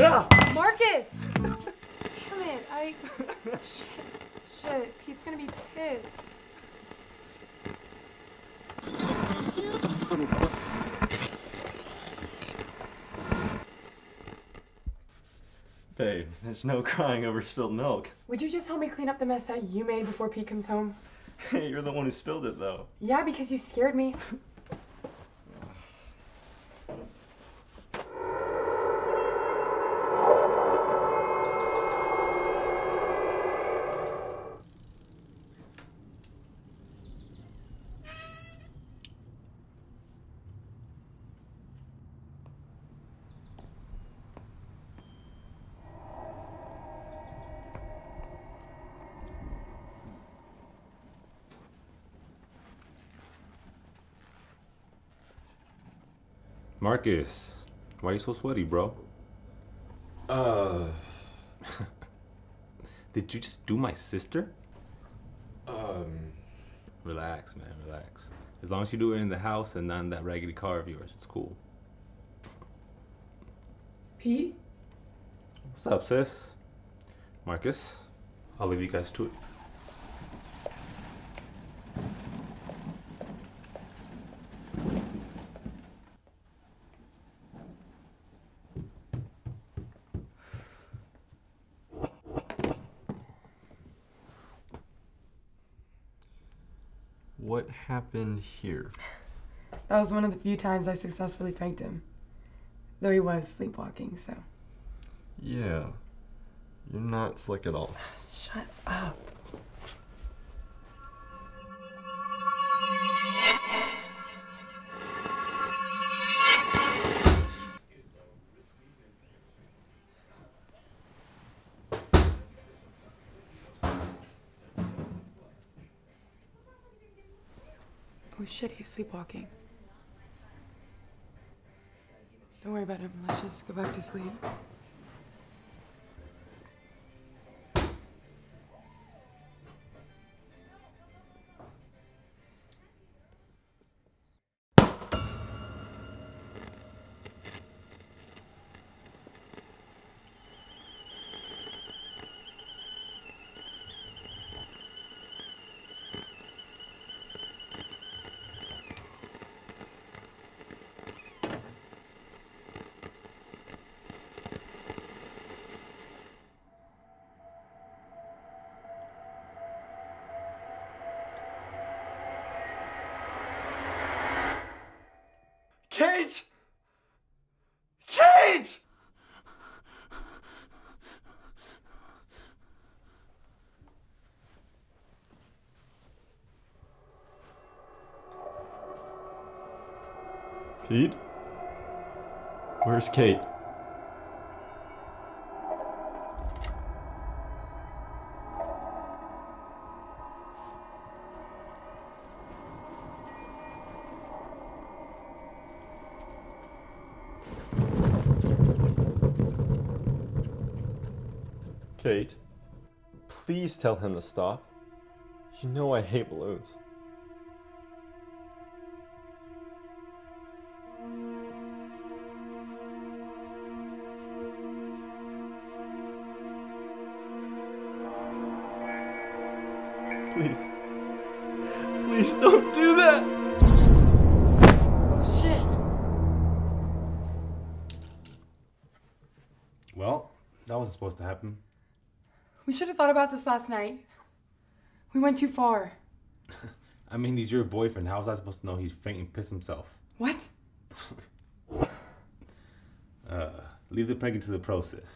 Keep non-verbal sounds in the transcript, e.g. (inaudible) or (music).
Marcus! Damn it, I. Shit. Shit. Pete's gonna be pissed. Babe, there's no crying over spilled milk. Would you just help me clean up the mess that you made before Pete comes home? Hey, (laughs) you're the one who spilled it, though. Yeah, because you scared me. (laughs) Marcus, why are you so sweaty, bro? Uh, (laughs) Did you just do my sister? um, Relax, man, relax. As long as you do it in the house and not in that raggedy car of yours, it's cool. Pete? What's up, sis? Marcus, I'll leave you guys to it. What happened here? That was one of the few times I successfully pranked him. Though he was sleepwalking, so. Yeah, you're not slick at all. (sighs) Shut up. Oh shit, he's sleepwalking. Don't worry about him. Let's just go back to sleep. Kate! Kate! Pete? Where's Kate? Kate, please tell him to stop. You know I hate balloons. Please. Please don't do that! Oh shit! Well, that wasn't supposed to happen. We should have thought about this last night. We went too far. (laughs) I mean, he's your boyfriend. How was I supposed to know he'd faint and piss himself? What? (laughs) Uh, leave the pranking to the process.